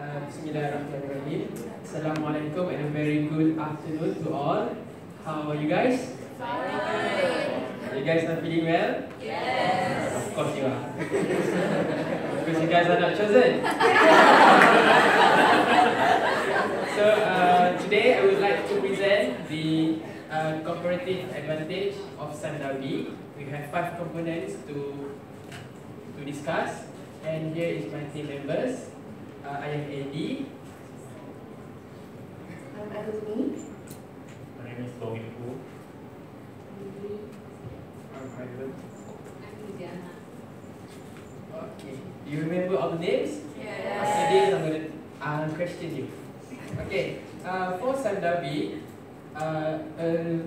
Uh, Bismillahirrahmanirrahim. Assalamualaikum and a very good afternoon to all. How are you guys? Fine. You guys are feeling well? Yes. Of course you are. because you guys are not chosen. so uh, today I would like to present the uh, comparative advantage of Sandabi. We have five components to to discuss, and here is my team members. Uh, I am Eddie. I'm Azmi. My name is Bobby Hu. I'm Ivan. I'm Luciana. Okay. Do you remember all the names? After Yes. this, I'm going to uh, question you. Okay. Uh, for Sandabi, uh, a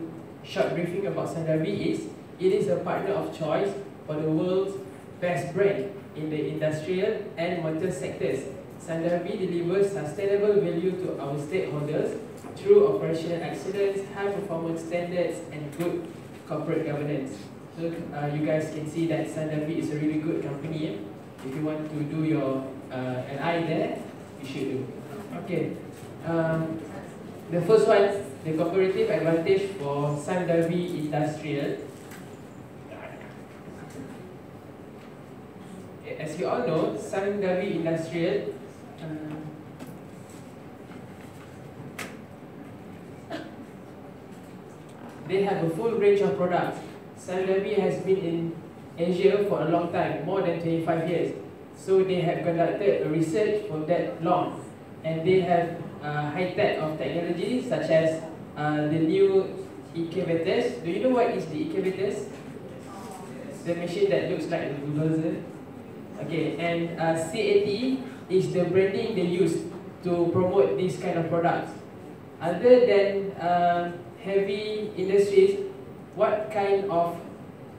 short briefing about Sandabi is it is a partner of choice for the world's best brand in the industrial and motor sectors. Sandabi delivers sustainable value to our stakeholders through operational excellence, high performance standards, and good corporate governance. So uh, you guys can see that Sandabi is a really good company. If you want to do your uh, an eye there, you should do. Okay. Um, the first one, the comparative advantage for Sandabi Industrial. As you all know, Sandabi Industrial they have a full range of products. Sandabi has been in Asia for a long time, more than 25 years. So they have conducted a research for that long, and they have uh, high tech of technology such as uh, the new incubators. Do you know what is the incubators? The machine that looks like a bulldozer. Okay, and uh, CAT is the branding they use to promote this kind of products. Other than uh, heavy industries, what kind of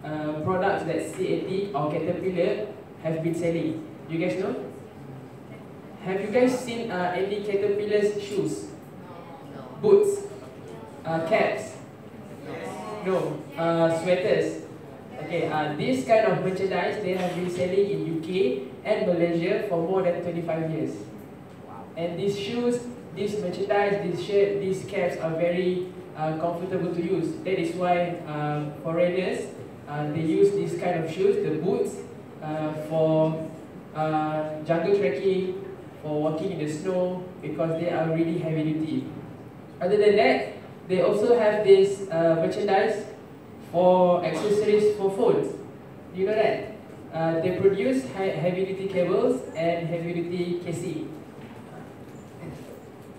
uh, products that CAT or Caterpillar have been selling? You guys know? Have you guys seen uh, any Caterpillar's shoes, boots, uh, caps? No, uh, sweaters. Okay, uh, this kind of merchandise they have been selling in UK and Malaysia for more than 25 years. And these shoes, this merchandise, shirt, these caps are very uh, comfortable to use. That is why uh, foreigners uh, they use this kind of shoes, the boots, uh, for uh, jungle trekking, for walking in the snow because they are really heavy duty. Other than that, they also have this uh, merchandise for accessories for phones. You know that? Uh, they produce heavy duty cables and heavy duty casing.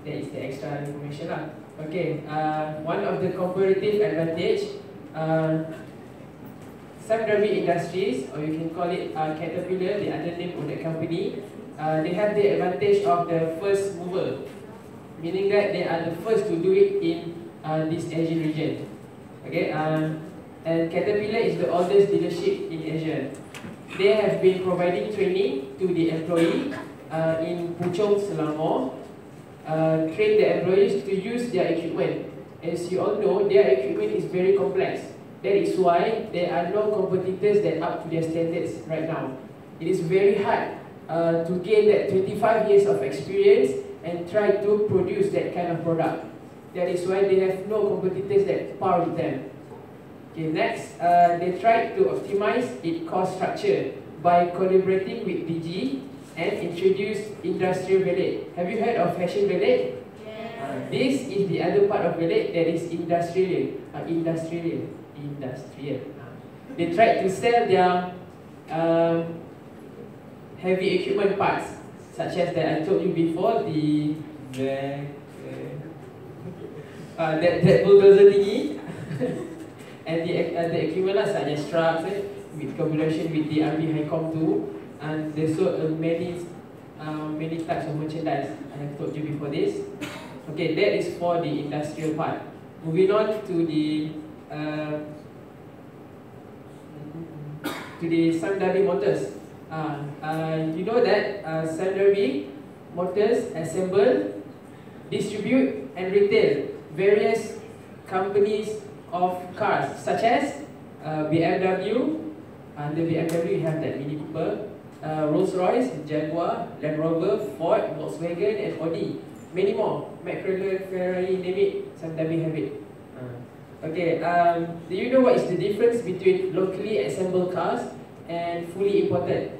That is the extra information lah. Okay, uh, one of the comparative advantage, uh, Sandrabi Industries, or you can call it uh, Caterpillar, the other name of the company, uh, they have the advantage of the first mover, meaning that they are the first to do it in uh, this Asian region. Okay, uh, and Caterpillar is the oldest dealership in Asia. They have been providing training to the employee uh, in Puchong, Selangor, uh, train the employees to use their equipment. As you all know, their equipment is very complex. That is why there are no competitors that up to their standards right now. It is very hard uh, to gain that 25 years of experience and try to produce that kind of product. That is why they have no competitors that with them. Okay, next, uh, they tried to optimize its cost structure by collaborating with DG and introduce industrial valet. Have you heard of fashion valet? Uh, this is the other part of valet that is industrial. Uh, industrial. Industrial. Uh, they tried to sell their um, heavy equipment parts, such as that I told you before, the, the uh, that, that bulldozer thingy. and the, uh, the equipment lah, such as trucks, eh, with collaboration with the Army Highcom too. And they sold uh, many, uh, many types of merchandise. I have told you before this. Okay, that is for the industrial part. Moving on to the uh, to the Sandabi Motors. Uh, uh, you know that uh, Sandabi Motors assemble, distribute, and retail various companies of cars, such as uh, BMW. Under BMW, you have that Mini Cooper, uh, Rolls-Royce, Jaguar, Land Rover, Ford, Volkswagen, and Audi. Many more. McLaren, Ferrari, name it. Some W have it. Uh, okay. Um, do you know what is the difference between locally assembled cars and fully imported?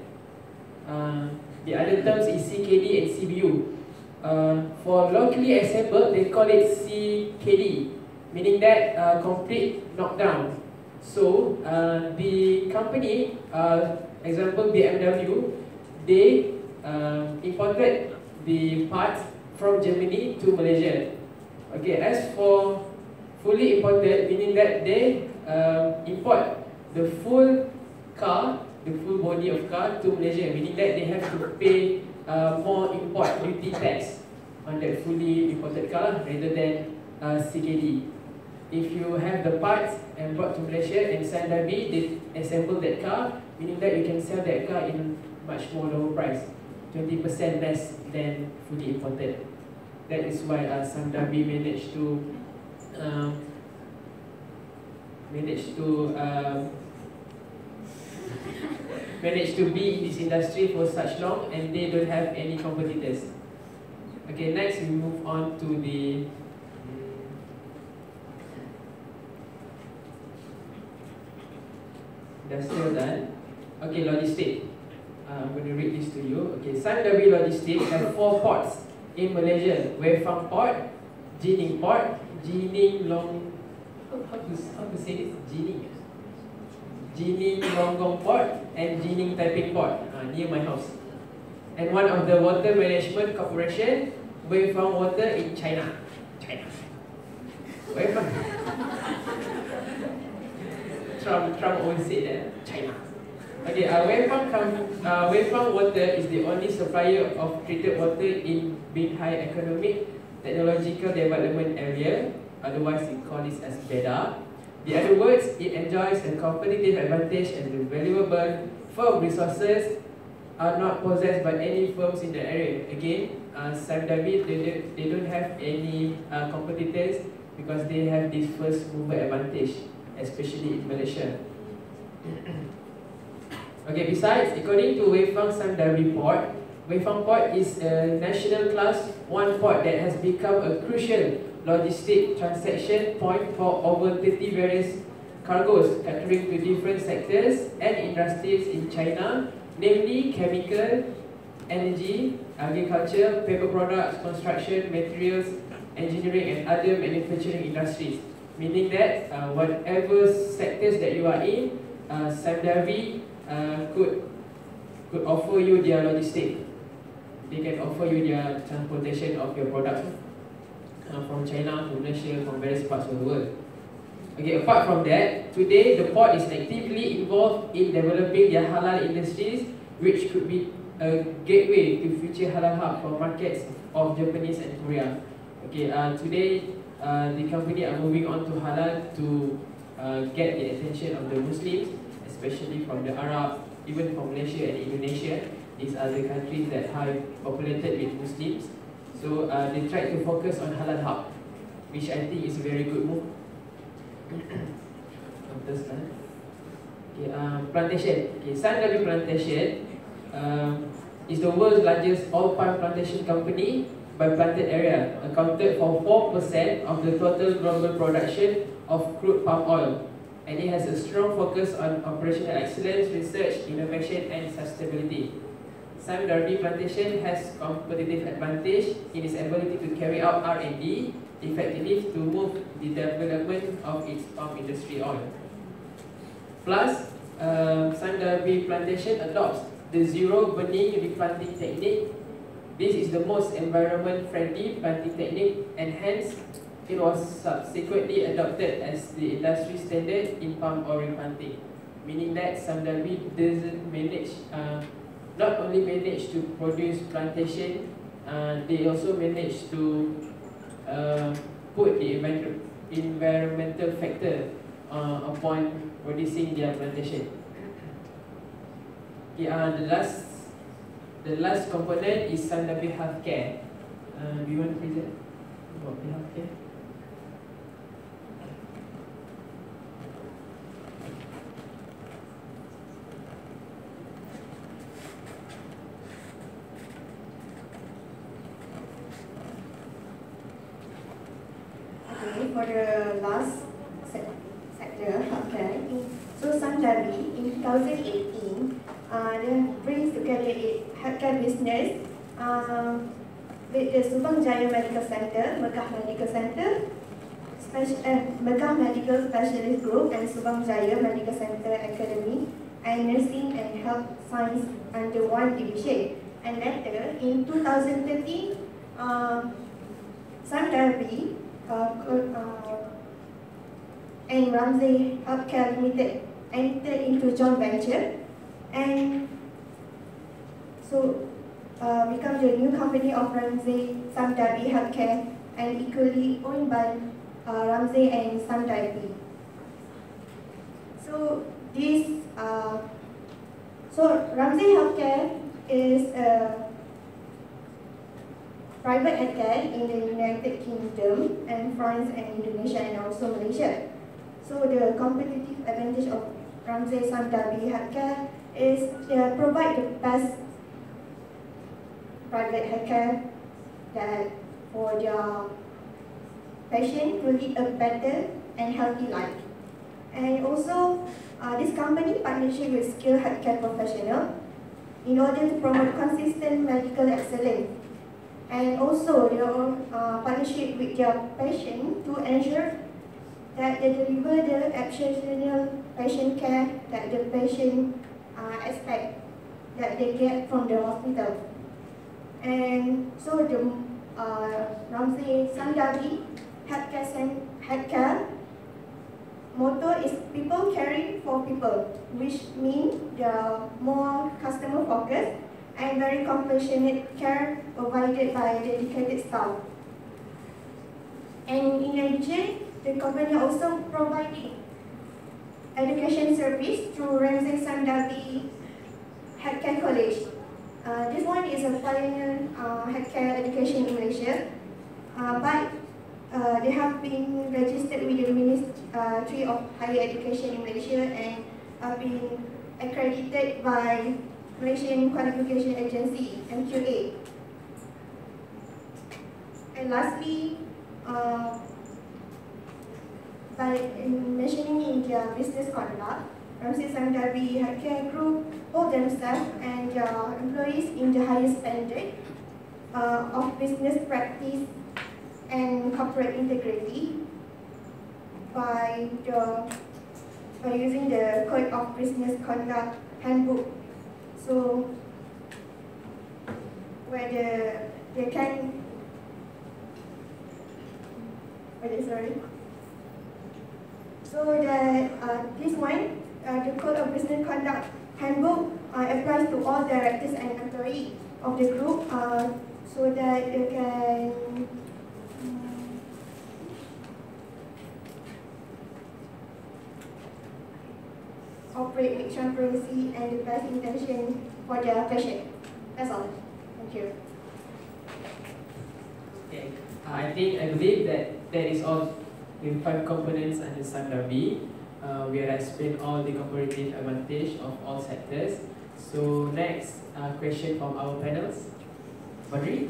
Uh, the other terms is CKD and CBU. Uh, for locally assembled, they call it CKD, meaning that uh, complete knockdown. So uh, the company, uh, example BMW, they uh, imported the parts from Germany to Malaysia. Okay, as for fully imported, meaning that they uh, import the full car, the full body of car to Malaysia, meaning that they have to pay uh, more import duty tax on that fully imported car rather than uh, CKD. If you have the parts and brought to Malaysia and Sandabi, they assemble that car, meaning that you can sell that car in much more lower price, 20% less than fully imported. That is why uh, Sandabi managed to um, managed to um, managed to be in this industry for such long and they don't have any competitors. Okay, next we move on to the industrial done. Okay, logistic. Uh, I'm going to read this to you. Okay, Sandabi Logistics have four ports in Malaysia: Wefang Port, Jining Port, Jining Long. How, how to how to say this? Jining. Jining Longgong Port and Jining Taiping Port uh, near my house. And one of the water management corporation, Weifang Water in China. China. Weifang. Trump, Trump always say that, China. Okay, uh, Weifang, come, uh, Weifang Water is the only supplier of treated water in Binhai Economic Technological Development Area, otherwise we call this as BEDA. In other words, it enjoys a competitive advantage as the valuable firm resources are not possessed by any firms in the area. Again, uh, Sam David, they, they don't have any uh, competitors because they have this first mover advantage, especially in Malaysia. okay, besides, according to Weifang Samdari report, Weifang Port is a national class one port that has become a crucial logistic transaction point for over 30 various cargoes catering to different sectors and industries in China, namely chemical, energy, agriculture, paper products, construction, materials, engineering and other manufacturing industries. Meaning that uh, whatever sectors that you are in, uh, Samdavi uh, could, could offer you their logistic. They can offer you their transportation of your products uh, from China to Malaysia, from various parts of the world. Okay, apart from that, today the port is actively involved in developing their halal industries, which could be a gateway to future halal hub for markets of Japanese and Korea. Okay, uh, today uh, the company are moving on to halal to uh, get the attention of the Muslims, especially from the Arab, even from Malaysia and Indonesia. These are the countries that are populated with Muslims. So uh, they try to focus on halal hub, which I think is a very good move. Okay, um, plantation. Okay, Sandabi Plantation um, is the world's largest all palm plantation company by planted area, accounted for 4% of the total global production of crude palm oil. And it has a strong focus on operational excellence, research, innovation and sustainability. Sam Darby Plantation has competitive advantage in its ability to carry out R&D effectively to move the development of its palm industry on. Plus, uh, Sam Darby Plantation adopts the zero burning replanting technique. This is the most environment friendly planting technique and hence it was subsequently adopted as the industry standard in palm oil replanting. Meaning that Samdabi doesn't manage uh, not only manage to produce plantation, uh, they also manage to uh, put the envir environmental factor uh, upon producing their plantation. Okay, uh, the last The last component is some healthcare. Uh, do you want to present about the healthcare? For the last sector, healthcare. So sanjabi in 2018, uh, they bring together it healthcare business um, with the Subang Jaya Medical Center, Megah Medical Center, Speci- uh, Megah Medical Specialist Group and Subang Jaya Medical Center Academy and Nursing and Health Science under one division. And later, in 2013, uh, Sunderby uh, co- uh, and Ramsey Healthcare Limited entered into joint venture and so uh, become the new company of Ramsey Sunderby Healthcare and equally owned by uh, Ramsey and Sunderby. So this uh, so Ramsey Healthcare is a private healthcare in the United Kingdom and France and Indonesia and also Malaysia. So the competitive advantage of Ramsey Sunderby Healthcare is they provide the best private healthcare that for their patient to lead a better and healthy life. And also, uh, this company partnership with skilled healthcare professional in order to promote consistent medical excellence. And also, their uh, partnership with their patient to ensure that they deliver the exceptional patient care that the patient uh, expect that they get from the hospital. And so the uh, Ramsey Sundabi Healthcare, Cen- Healthcare motto is people caring for people, which means the more customer focused and very compassionate care provided by dedicated staff. And in addition, the company also providing education service through Ramsey Sundabi Healthcare College. Uh, this one is a pioneer uh, healthcare education in Malaysia, uh, but uh, they have been registered with the Ministry of Higher Education in Malaysia and have been accredited by Malaysian Qualification Agency MQA. And lastly, uh, by mentioning in their business conduct, Ramsey Sunderby Healthcare Group hold themselves and their employees in the highest standard uh, of business practice and corporate integrity by the by using the Code of Business Conduct Handbook. So where the they can wait, sorry. So that uh, this one, uh, the Code of Business Conduct Handbook uh, applies to all directors and employees of the group uh, so that they can um, operate with transparency and the best intention for their patient. That's all. Thank you. Okay. I think I believe that that is all with five components under Sundarbi. Uh, we have explained all the comparative advantage of all sectors. So next uh, question from our panels. Badri?